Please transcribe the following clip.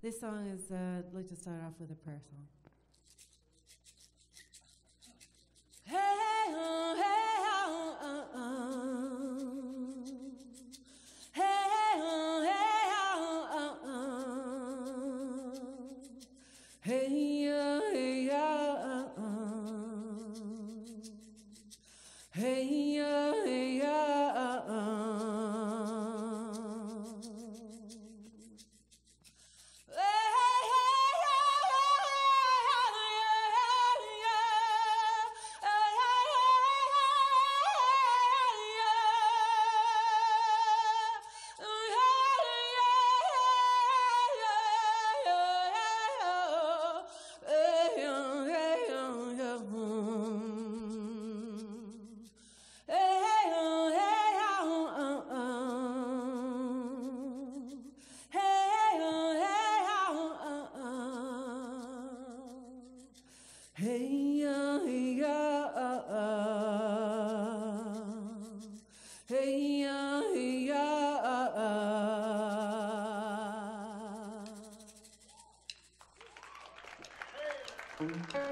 This song is, uh, I'd like to start off with a prayer song. Hey, oh, hey, oh, oh, oh. Hey, oh, hey, oh, oh, oh. Hey, oh. Thank you.